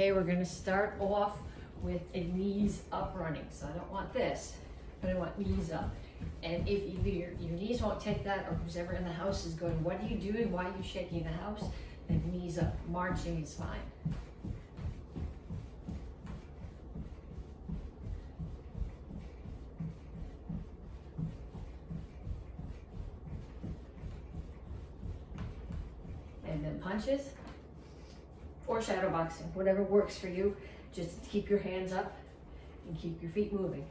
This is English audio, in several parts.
Okay, we're gonna start off with a knees up running. So I don't want this, but I want knees up. And if your, your knees won't take that or who's ever in the house is going, what are you doing? Why are you shaking the house? Then knees up. Marching is fine. And then punches or shadow boxing, whatever works for you. Just keep your hands up and keep your feet moving.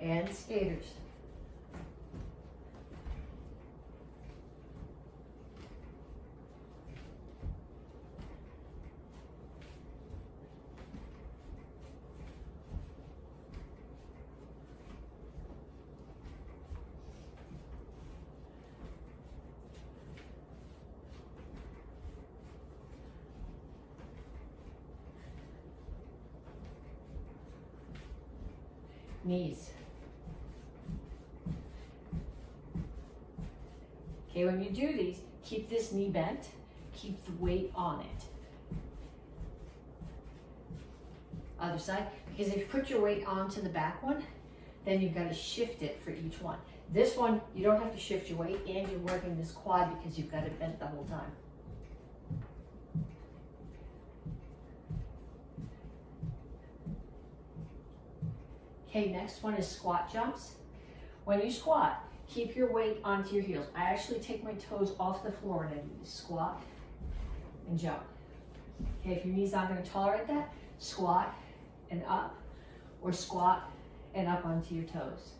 And skaters. Knees. Okay, when you do these, keep this knee bent, keep the weight on it. Other side, because if you put your weight onto the back one, then you've got to shift it for each one. This one, you don't have to shift your weight and you're working this quad because you've got it bent the whole time. Okay, next one is squat jumps. When you squat, keep your weight onto your heels. I actually take my toes off the floor and I do squat and jump. Okay, if your knee's not gonna tolerate that, squat and up, or squat and up onto your toes.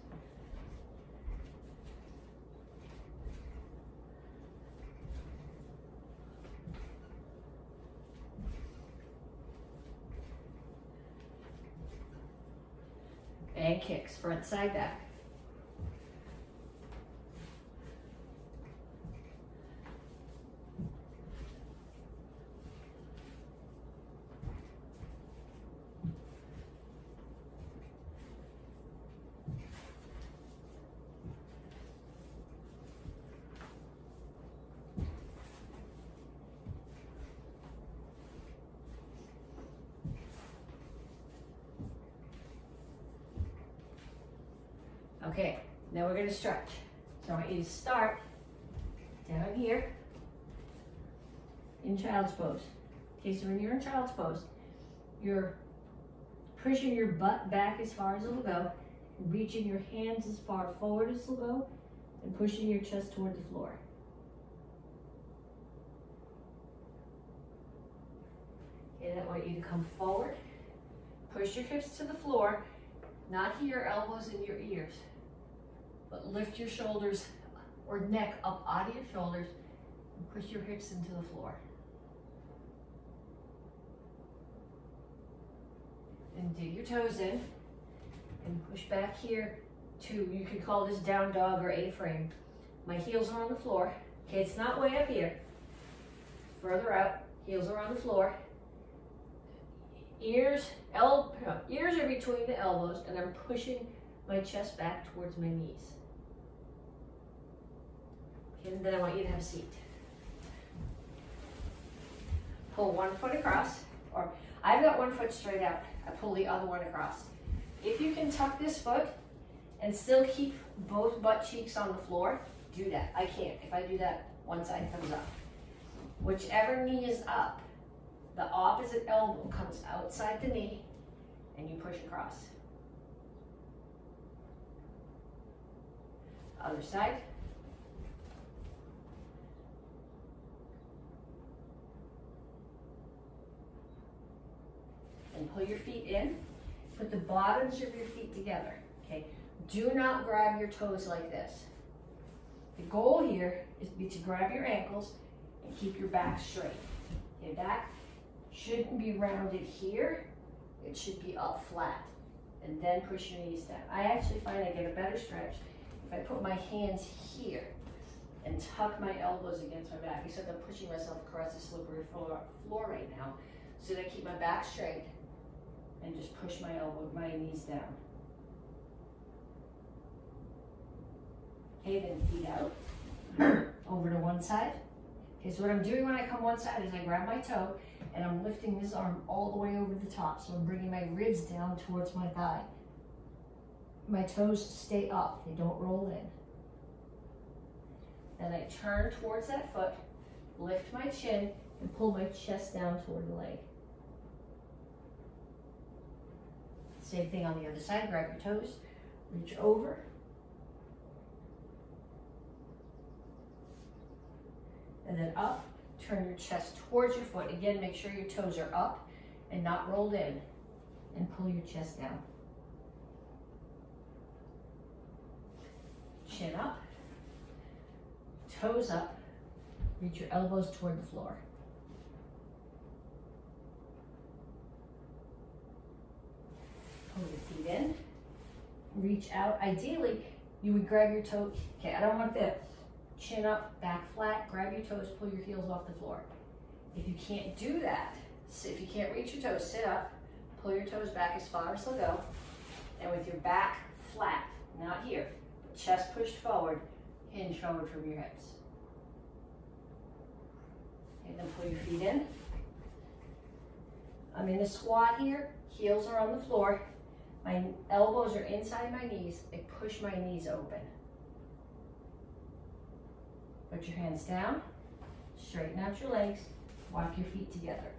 And kicks, front side back. Okay, now we're gonna stretch. So I want you to start down here in child's pose. Okay, so when you're in child's pose, you're pushing your butt back as far as it'll go, reaching your hands as far forward as it'll go, and pushing your chest toward the floor. Okay, I want you to come forward, push your hips to the floor, not to your elbows in your ears. But lift your shoulders or neck up out of your shoulders and push your hips into the floor. And dig your toes in and push back here to, you could call this down dog or A-frame. My heels are on the floor. Okay, it's not way up here. Further out, heels are on the floor. Ears, el ears are between the elbows and I'm pushing my chest back towards my knees. And then I want you to have a seat. Pull one foot across, or I've got one foot straight out. I pull the other one across. If you can tuck this foot and still keep both butt cheeks on the floor, do that. I can't. If I do that, one side comes up. Whichever knee is up, the opposite elbow comes outside the knee and you push across. Other side. And pull your feet in. Put the bottoms of your feet together, okay? Do not grab your toes like this. The goal here is to, be to grab your ankles and keep your back straight. Your back shouldn't be rounded here. It should be up flat. and then push your knees down. I actually find I get a better stretch if I put my hands here and tuck my elbows against my back, except I'm pushing myself across the slippery floor, floor right now, so that I keep my back straight and just push my elbow, my knees down. Okay, then feet out, over to one side. Okay, so what I'm doing when I come one side is I grab my toe and I'm lifting this arm all the way over the top. So I'm bringing my ribs down towards my thigh. My toes stay up, they don't roll in. Then I turn towards that foot, lift my chin, and pull my chest down toward the leg. Same thing on the other side, grab your toes, reach over, and then up. Turn your chest towards your foot. Again, make sure your toes are up and not rolled in. And pull your chest down. Chin up. Toes up. Reach your elbows toward the floor. Pull your feet in. Reach out. Ideally, you would grab your toe. Okay, I don't want this chin up, back flat, grab your toes, pull your heels off the floor. If you can't do that, if you can't reach your toes, sit up, pull your toes back as far as they'll go, and with your back flat, not here, but chest pushed forward, hinge forward from your hips. And then pull your feet in. I'm in a squat here, heels are on the floor, my elbows are inside my knees, I push my knees open. Put your hands down, straighten out your legs, walk your feet together.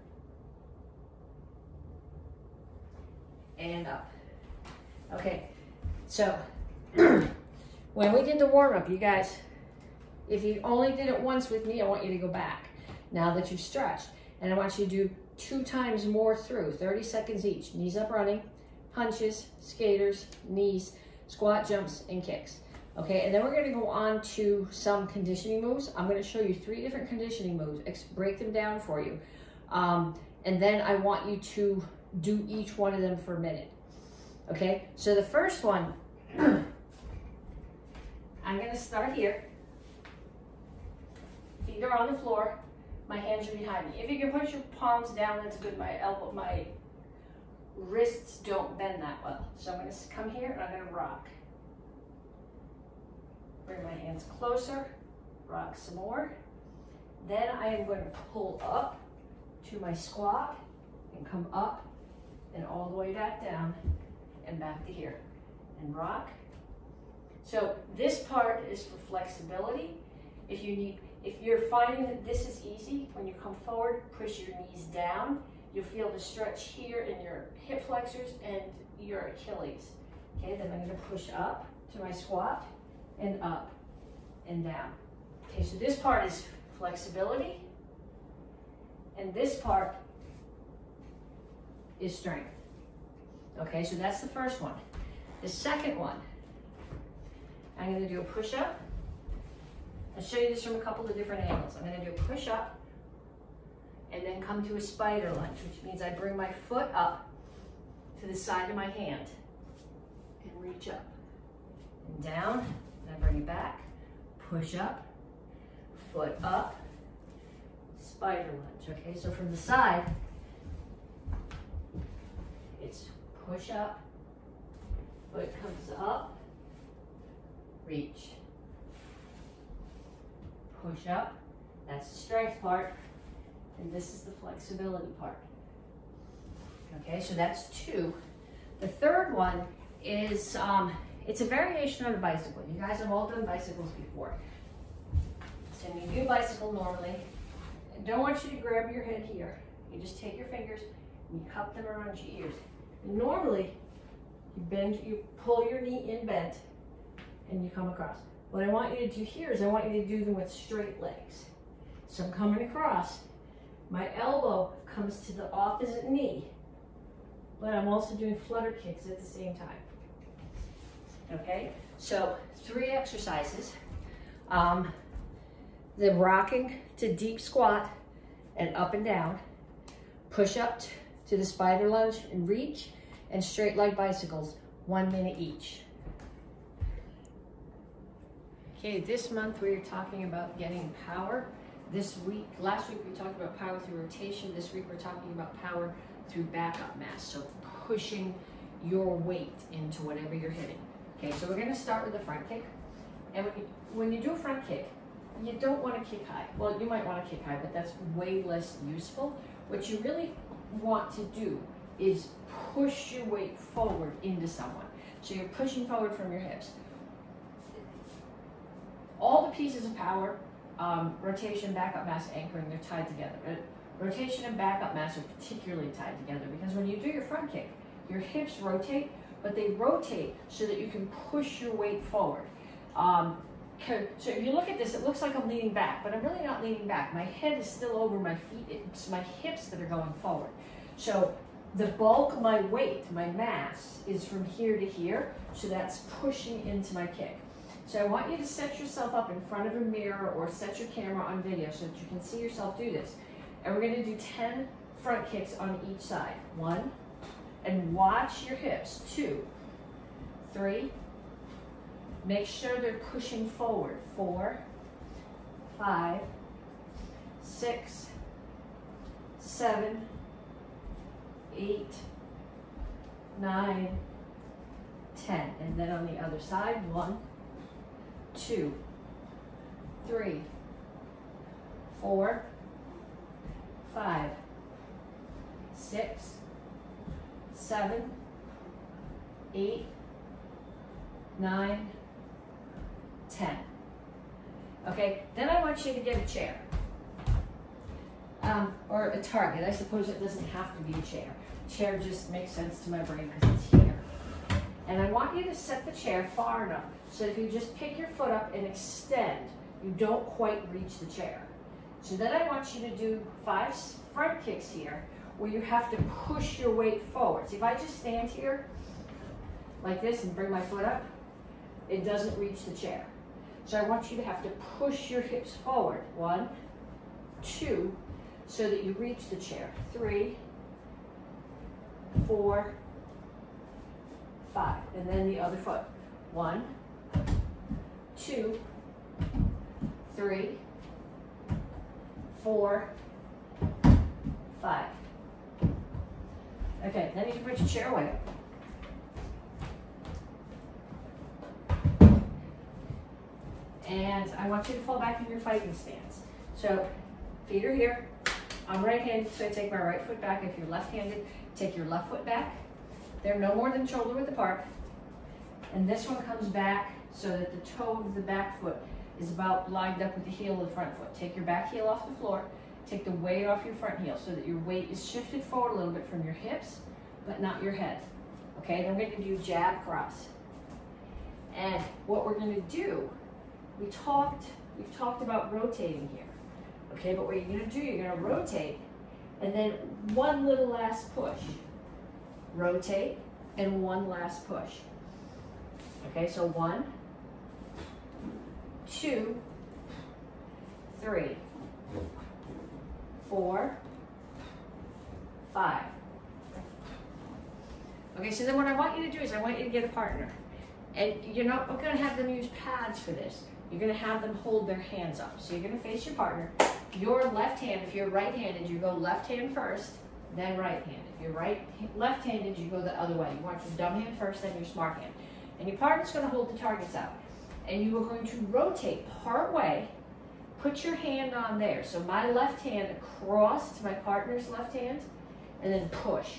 And up. Okay, so when we did the warm up, you guys, if you only did it once with me, I want you to go back now that you've stretched. And I want you to do two times more through, 30 seconds each. Knees up running, punches, skaters, knees, squat jumps, and kicks. Okay, and then we're gonna go on to some conditioning moves. I'm gonna show you three different conditioning moves, break them down for you. Um, and then I want you to do each one of them for a minute. Okay, so the first one, I'm gonna start here. Feet are on the floor, my hands are behind me. If you can put your palms down, that's good. My elbow, my wrists don't bend that well. So I'm gonna come here and I'm gonna rock. Bring my hands closer, rock some more. Then I am going to pull up to my squat and come up and all the way back down and back to here and rock. So this part is for flexibility. If you need, if you're finding that this is easy, when you come forward, push your knees down. You'll feel the stretch here in your hip flexors and your Achilles. Okay, then I'm gonna push up to my squat and up and down. Okay, so this part is flexibility, and this part is strength. Okay, so that's the first one. The second one, I'm gonna do a push-up. I'll show you this from a couple of different angles. I'm gonna do a push-up, and then come to a spider lunge, which means I bring my foot up to the side of my hand and reach up. And down and then bring it back, push up, foot up, spider lunge, okay? So from the side, it's push up, foot comes up, reach, push up, that's the strength part, and this is the flexibility part. Okay, so that's two. The third one is um, it's a variation on a bicycle. You guys have all done bicycles before. So when you do bicycle normally, I don't want you to grab your head here. You just take your fingers and you cup them around your ears. And normally, you bend, you pull your knee in bent, and you come across. What I want you to do here is I want you to do them with straight legs. So I'm coming across. My elbow comes to the opposite knee, but I'm also doing flutter kicks at the same time. Okay, so three exercises. Um, the rocking to deep squat and up and down, push up to the spider lunge and reach, and straight leg bicycles, one minute each. Okay, this month we are talking about getting power. This week, last week we talked about power through rotation. This week we're talking about power through backup mass. So pushing your weight into whatever you're hitting. Okay, so we're gonna start with the front kick. And when you, when you do a front kick, you don't wanna kick high. Well, you might wanna kick high, but that's way less useful. What you really want to do is push your weight forward into someone. So you're pushing forward from your hips. All the pieces of power, um, rotation, backup mass, anchoring, they're tied together. Uh, rotation and backup mass are particularly tied together because when you do your front kick, your hips rotate, but they rotate so that you can push your weight forward. Um, so if you look at this, it looks like I'm leaning back, but I'm really not leaning back. My head is still over my feet. It's my hips that are going forward. So the bulk of my weight, my mass, is from here to here. So that's pushing into my kick. So I want you to set yourself up in front of a mirror or set your camera on video so that you can see yourself do this. And we're gonna do 10 front kicks on each side. One, and watch your hips. Two, three, make sure they're pushing forward. Four, five, six, seven, eight, nine, ten. And then on the other side, one, two, three, four, five, six, seven, eight, nine, ten. Okay, then I want you to get a chair. Um, or a target. I suppose it doesn't have to be a chair. Chair just makes sense to my brain because it's here. And I want you to set the chair far enough so if you just pick your foot up and extend, you don't quite reach the chair. So then I want you to do five front kicks here where you have to push your weight forward. See, if I just stand here like this and bring my foot up, it doesn't reach the chair. So I want you to have to push your hips forward. One, two, so that you reach the chair. Three, four, five. And then the other foot. One, two, three, four, five. Okay, then you can put your chair away. And I want you to fall back in your fighting stance. So feet are here. I'm right-handed, so I take my right foot back. If you're left-handed, take your left foot back. They're no more than shoulder width apart. And this one comes back so that the toe of the back foot is about lined up with the heel of the front foot. Take your back heel off the floor Take the weight off your front heel so that your weight is shifted forward a little bit from your hips, but not your head. Okay, then we're gonna do jab cross. And what we're gonna do, we talked, we've talked about rotating here. Okay, but what you're gonna do, you're gonna rotate and then one little last push. Rotate and one last push. Okay, so one, two, three four, five. Okay, so then what I want you to do is I want you to get a partner. And you're not going to have them use pads for this. You're going to have them hold their hands up. So you're going to face your partner. Your left hand, if you're right-handed, you go left hand first, then right hand. If you're right left-handed, you go the other way. You want your dumb hand first, then your smart hand. And your partner's going to hold the targets out. And you are going to rotate part way Put your hand on there. So my left hand across to my partner's left hand, and then push.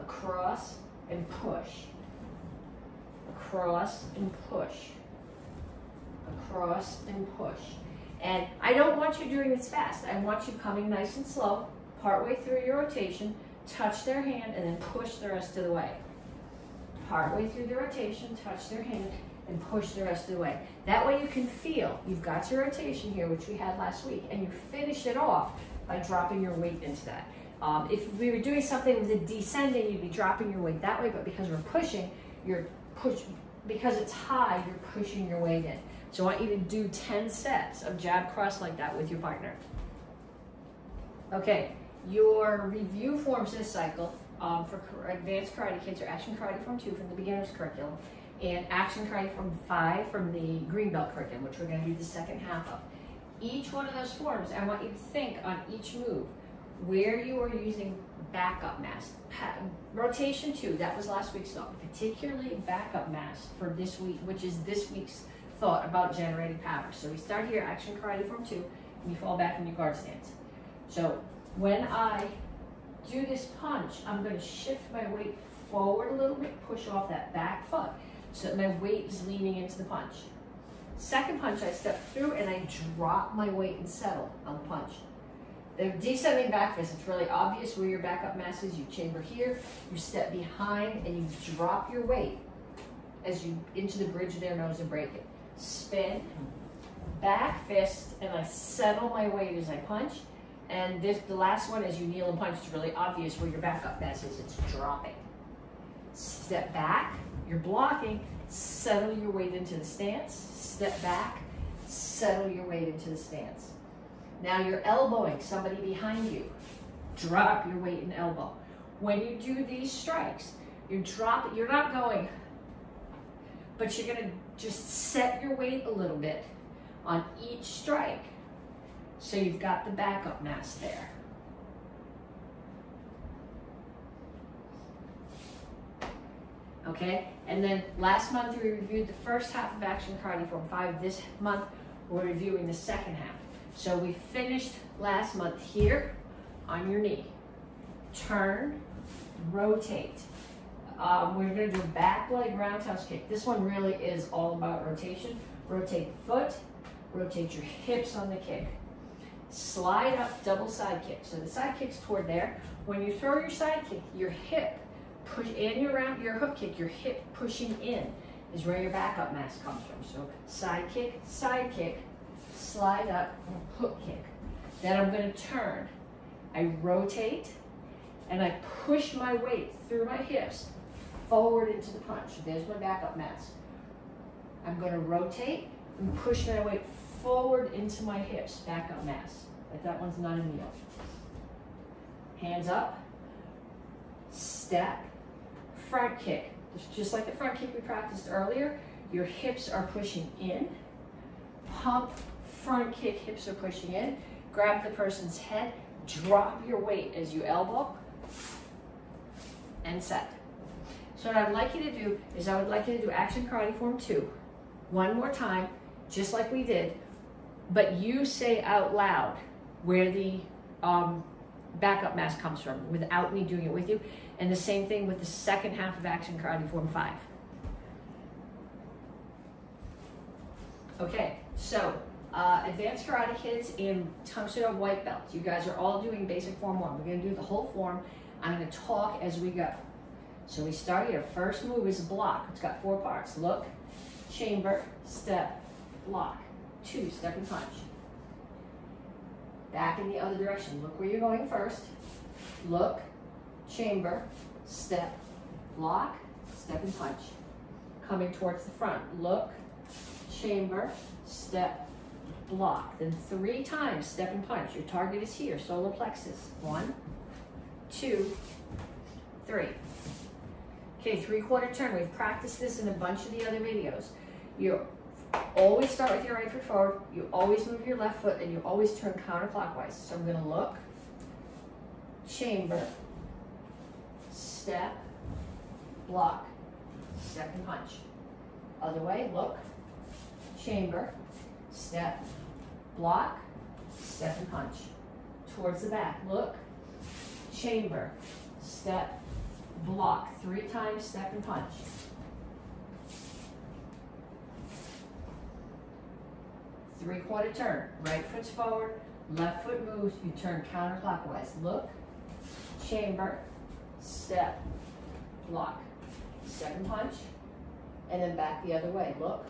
Across and push. Across and push. Across and push. And I don't want you doing this fast. I want you coming nice and slow, partway through your rotation, touch their hand, and then push the rest of the way. Partway through the rotation, touch their hand, and push the rest of the way. That way you can feel, you've got your rotation here, which we had last week, and you finish it off by dropping your weight into that. Um, if we were doing something with a descending, you'd be dropping your weight that way, but because we're pushing, you're push, because it's high, you're pushing your weight in. So I want you to do 10 sets of jab cross like that with your partner. Okay, your review forms this cycle um, for Advanced Karate Kids or Action Karate Form 2 from the beginner's curriculum and Action Form 5 from the Greenbelt curriculum, which we're going to do the second half of. Each one of those forms, I want you to think on each move where you are using backup mass. Rotation 2, that was last week's thought, particularly backup mass for this week, which is this week's thought about generating power. So we start here, Action Karate Form 2, and you fall back in your guard stance. So when I do this punch, I'm going to shift my weight forward a little bit, push off that back foot so that my weight is leaning into the punch. Second punch, I step through and I drop my weight and settle on the punch. The descending back fist, it's really obvious where your backup mass is. You chamber here, you step behind, and you drop your weight as you into the bridge of their nose and break it. Spin, back fist, and I settle my weight as I punch. And this, the last one, as you kneel and punch, it's really obvious where your backup mass is. It's dropping. Step back, you're blocking, settle your weight into the stance. Step back, settle your weight into the stance. Now you're elbowing somebody behind you. Drop your weight and elbow. When you do these strikes, you drop you're not going, but you're gonna just set your weight a little bit on each strike. So you've got the backup mass there. Okay, and then last month we reviewed the first half of Action Karate Form 5. This month we're reviewing the second half. So we finished last month here on your knee. Turn, rotate. Um, we're gonna do a back leg roundhouse kick. This one really is all about rotation. Rotate foot, rotate your hips on the kick. Slide up, double side kick. So the side kick's toward there. When you throw your side kick, your hip push and your round your hook kick, your hip pushing in is where your backup mass comes from. So side kick, side kick, slide up, hook kick. Then I'm gonna turn. I rotate and I push my weight through my hips forward into the punch. There's my backup mass. I'm gonna rotate and push my weight forward into my hips, backup mass. But that one's not a kneel. Hands up, step, front kick. Just like the front kick we practiced earlier, your hips are pushing in. Pump, front kick, hips are pushing in. Grab the person's head, drop your weight as you elbow, and set. So what I'd like you to do is I would like you to do Action Karate Form 2 one more time, just like we did, but you say out loud where the um, backup mass comes from without me doing it with you. And the same thing with the second half of Action Karate Form 5. Okay, so uh, Advanced Karate Kids and Tang Soo Do White Belts. You guys are all doing basic form one. We're gonna do the whole form. I'm gonna talk as we go. So we start here. First move is a block. It's got four parts. Look, chamber, step, block. Two, step and punch. Back in the other direction. Look where you're going first. Look, chamber, step, block, step and punch. Coming towards the front. Look, chamber, step, block. Then three times step and punch. Your target is here, solar plexus. One, two, three. Okay, three quarter turn. We've practiced this in a bunch of the other videos. You always start with your right foot forward. You always move your left foot and you always turn counterclockwise. So I'm gonna look, chamber, step, block, second punch. Other way, look, chamber, step, block, second punch. Towards the back, look, chamber, step, block. Three times, step and punch. Three quarter turn, right foot's forward, left foot moves, you turn counterclockwise. Look, chamber, step, block. Second punch, and then back the other way. Look,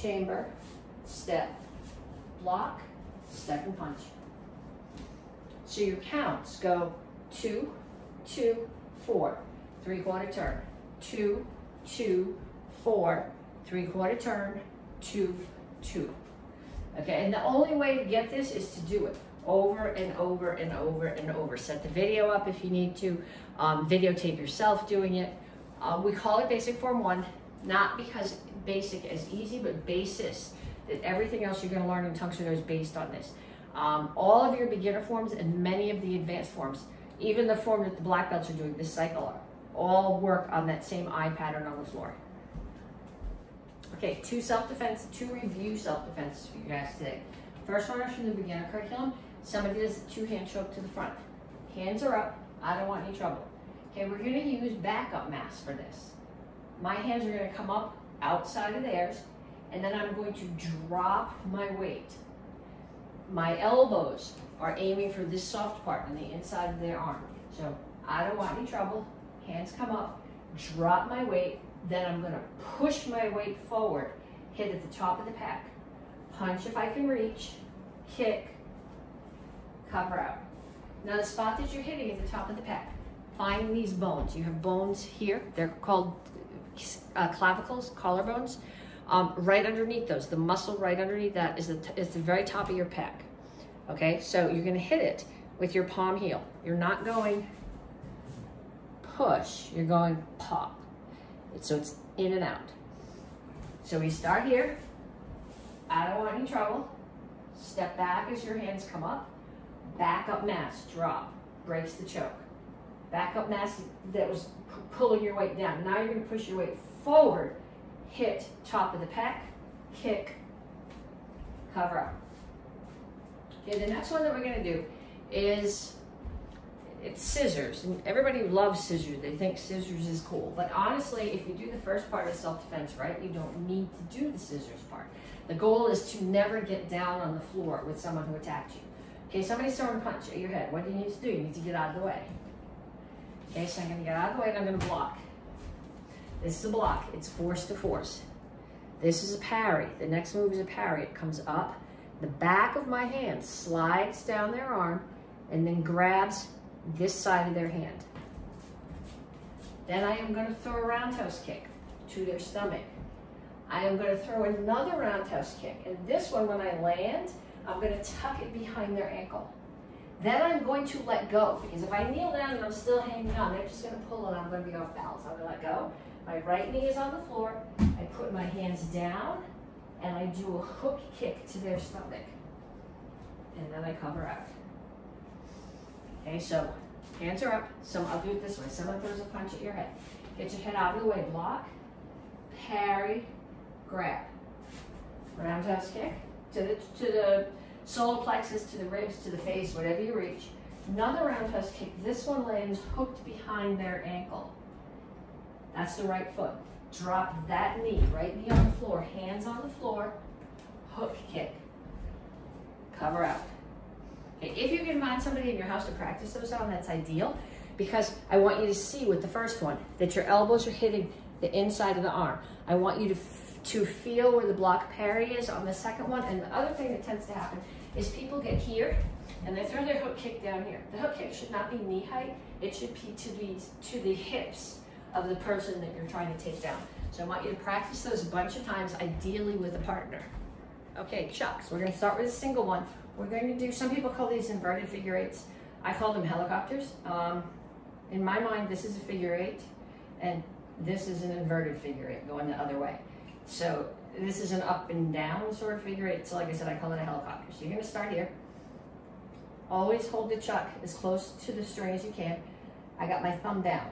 chamber, step, block, step and punch. So your counts go two, two, four, three quarter turn, two, two, four, three quarter turn, two, two. Okay, and the only way to get this is to do it over and over and over and over. Set the video up if you need to. Um, videotape yourself doing it. Uh, we call it basic form one, not because basic is easy, but basis, that everything else you're gonna learn in Tang Soo Do is based on this. Um, all of your beginner forms and many of the advanced forms, even the form that the black belts are doing this cycle, all work on that same I pattern on the floor. Okay, two self-defense, two review self-defense for you guys today. First one is from the beginner curriculum. Somebody does a two hands show up to the front. Hands are up, I don't want any trouble. Okay, we're gonna use backup mass for this. My hands are gonna come up outside of theirs, and then I'm going to drop my weight. My elbows are aiming for this soft part on the inside of their arm. So I don't want any trouble. Hands come up, drop my weight, then I'm gonna push my weight forward, hit at the top of the pack, punch if I can reach, kick, cover out. Now the spot that you're hitting at the top of the pack, find these bones. You have bones here, they're called uh, clavicles, collarbones. Um, right underneath those, the muscle right underneath that is the, is the very top of your pec. Okay, so you're gonna hit it with your palm heel. You're not going push, you're going pop. So it's in and out. So we start here. I don't want any trouble. Step back as your hands come up. Back up mass, drop, breaks the choke. Back up mass that was pulling your weight down. Now you're gonna push your weight forward, hit top of the pec, kick, cover up. Okay, the next one that we're gonna do is it's scissors. And everybody loves scissors. They think scissors is cool. But honestly, if you do the first part of self-defense right, you don't need to do the scissors part. The goal is to never get down on the floor with someone who attacked you. Okay, somebody's throwing a punch at your head. What do you need to do? You need to get out of the way. Okay, so I'm gonna get out of the way and I'm gonna block. This is a block, it's force to force. This is a parry. The next move is a parry. It comes up, the back of my hand slides down their arm and then grabs this side of their hand. Then I am going to throw a roundhouse kick to their stomach. I am going to throw another roundhouse kick. And this one, when I land, I'm going to tuck it behind their ankle. Then I'm going to let go, because if I kneel down and I'm still hanging on, they're just going to pull and I'm going to be off balance. I'm going to let go. My right knee is on the floor. I put my hands down, and I do a hook kick to their stomach. And then I cover out. Okay, so hands are up. Some I'll do it this way. Someone throws a punch at your head. Get your head out of the way. Block, parry, grab. Roundhouse kick to the to the solar plexus, to the ribs, to the face, whatever you reach. Another roundhouse kick. This one lands hooked behind their ankle. That's the right foot. Drop that knee, right knee on the floor, hands on the floor, hook kick. Cover out. If you can find somebody in your house to practice those on, that's ideal because I want you to see with the first one that your elbows are hitting the inside of the arm. I want you to, to feel where the block parry is on the second one. And the other thing that tends to happen is people get here and they throw their hook kick down here. The hook kick should not be knee height. It should be to the, to the hips of the person that you're trying to take down. So I want you to practice those a bunch of times, ideally with a partner. Okay, chucks. We're gonna start with a single one. We're going to do, some people call these inverted figure eights. I call them helicopters. Um, in my mind, this is a figure eight, and this is an inverted figure eight going the other way. So this is an up and down sort of figure eight. So like I said, I call it a helicopter. So you're gonna start here. Always hold the chuck as close to the string as you can. I got my thumb down.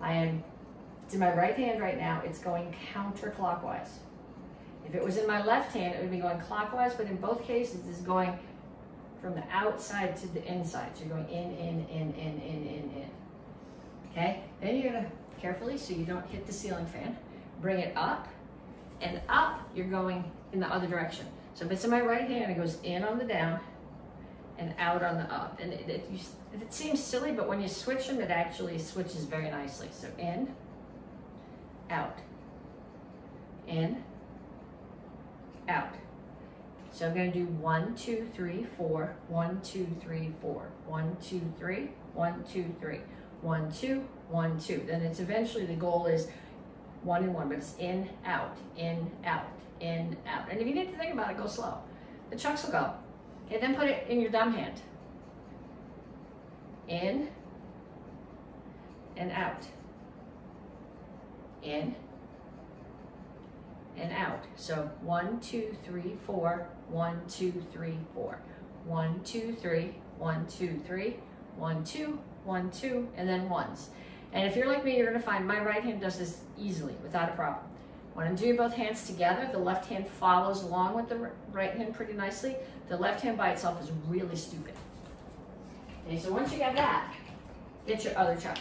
I am, to my right hand right now, it's going counterclockwise. If it was in my left hand, it would be going clockwise, but in both cases, it's going from the outside to the inside. So you're going in, in, in, in, in, in, in. Okay? Then you're gonna carefully, so you don't hit the ceiling fan, bring it up, and up, you're going in the other direction. So if it's in my right hand, it goes in on the down and out on the up. And it, it, you, it seems silly, but when you switch them, it actually switches very nicely. So in, out, in, out. So I'm going to do one, two, three, four, one, two, three, four, one, two, three, one, two, three, one, two, one, two. Then it's eventually the goal is one and one, but it's in, out, in, out, in, out. And if you need to think about it, go slow. The chucks will go. Okay, then put it in your dumb hand. In and out. In and out. So one, two, three, four, one, two, three, four. One, two, three, one, two, three, one, two, one, two, and then ones. And if you're like me, you're gonna find my right hand does this easily, without a problem. When I'm doing both hands together, the left hand follows along with the right hand pretty nicely. The left hand by itself is really stupid. Okay, so once you got that, get your other chuck.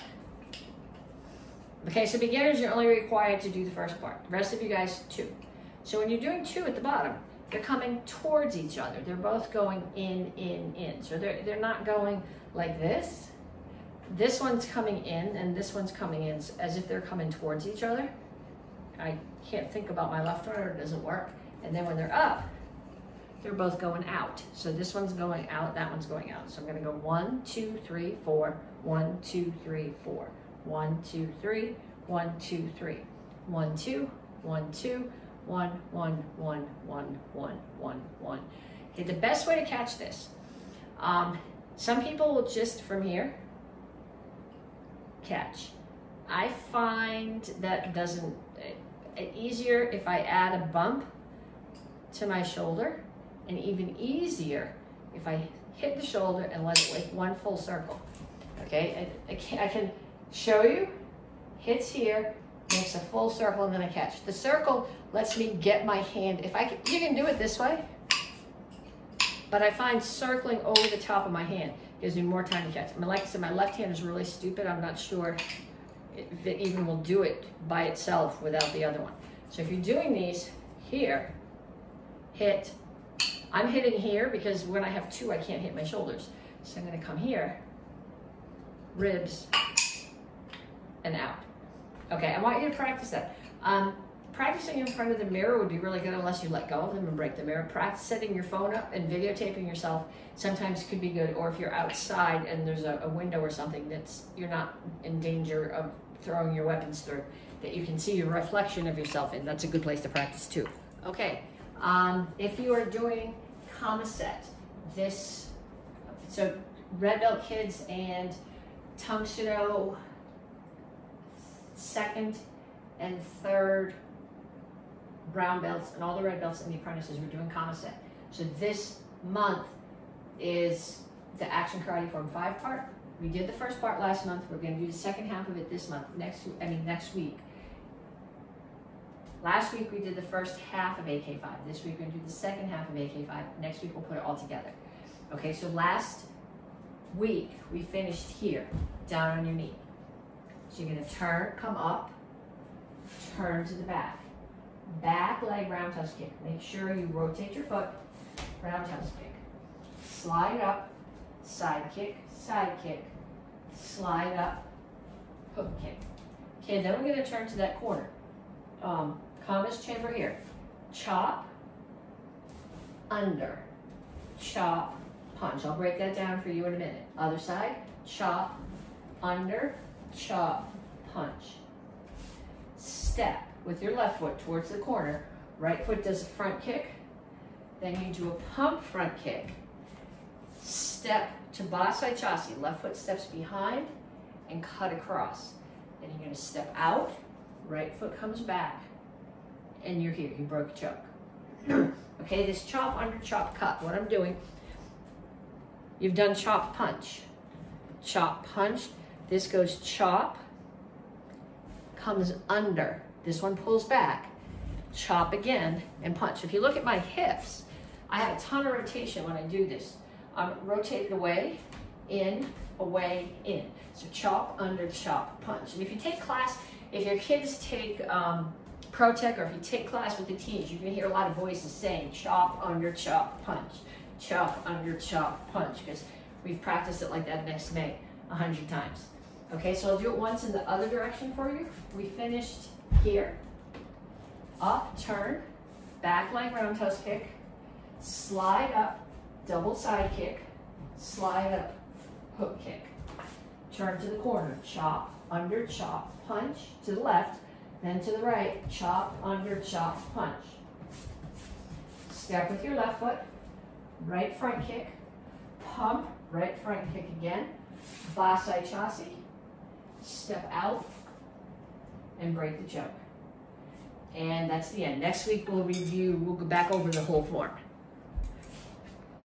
Okay, so beginners, you're only required to do the first part. The rest of you guys, two. So when you're doing two at the bottom, they're coming towards each other. They're both going in, in, in. So they're, they're not going like this. This one's coming in and this one's coming in as if they're coming towards each other. I can't think about my left one or it doesn't work. And then when they're up, they're both going out. So this one's going out, that one's going out. So I'm gonna go one, two, three, four, one, two, three, four, one, two, three, one, two, three, one, two, one, two, one, one, one, one, one, one, one. Okay, the best way to catch this, um, some people will just from here catch. I find that doesn't easier if I add a bump to my shoulder and even easier if I hit the shoulder and let it like one full circle. Okay, I, I, can, I can show you, hits here, makes a full circle and then I catch. The circle lets me get my hand, if I can, you can do it this way, but I find circling over the top of my hand gives me more time to catch. I mean, like I said, my left hand is really stupid. I'm not sure if it even will do it by itself without the other one. So if you're doing these here, hit. I'm hitting here because when I have two, I can't hit my shoulders. So I'm gonna come here, ribs, and out. Okay, I want you to practice that. Um, practicing in front of the mirror would be really good unless you let go of them and break the mirror. Practice setting your phone up and videotaping yourself sometimes could be good. Or if you're outside and there's a, a window or something that's you're not in danger of throwing your weapons through, that you can see your reflection of yourself in. That's a good place to practice too. Okay, um, if you are doing Comicet, this, so Red Belt Kids and Tang Soo Do second and third brown belts and all the red belts and the apprentices were doing Comicet. So this month is the action karate form five part. We did the first part last month. We're going to do the second half of it this month. Next, I mean next week. Last week we did the first half of AK5. This week we're going to do the second half of AK5. Next week we'll put it all together. Okay, so last week we finished here, down on your knee. So you're going to turn, come up, turn to the back. Back leg roundhouse kick. Make sure you rotate your foot, roundhouse kick. Slide up, side kick, side kick, slide up, hook kick. Okay, then we're gonna turn to that corner. Um, Kama's chamber here. Chop, under, chop, punch. I'll break that down for you in a minute. Other side, chop, under, chop, punch. Step with your left foot towards the corner. Right foot does a front kick. Then you do a pump front kick. Step to Basai Chasi. Left foot steps behind and cut across. Then you're to step out. Right foot comes back. And you're here. You broke a choke. okay, this chop under chop cut. What I'm doing, you've done chop punch. Chop punch. This goes chop, comes under. This one pulls back, chop again, and punch. If you look at my hips, I have a ton of rotation when I do this. I'm rotated away, in, away, in. So chop, under, chop, punch. And if you take class, if your kids take um, Pro-Tech or if you take class with the teens, you can hear a lot of voices saying chop, under, chop, punch. Chop, under, chop, punch. Because we've practiced it like that next May a hundred times. Okay, so I'll do it once in the other direction for you. We finished here, up, turn, back leg roundhouse kick, slide up, double side kick, slide up, hook kick. Turn to the corner, chop, under, chop, punch, to the left, then to the right, chop, under, chop, punch. Step with your left foot, right front kick, pump, right front kick again, side chassis, step out, and break the choke. And that's the end. Next week we'll review, we'll go back over the whole form.